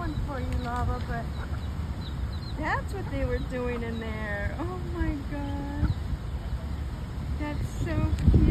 one for you, Lava, but that's what they were doing in there. Oh my god. That's so cute.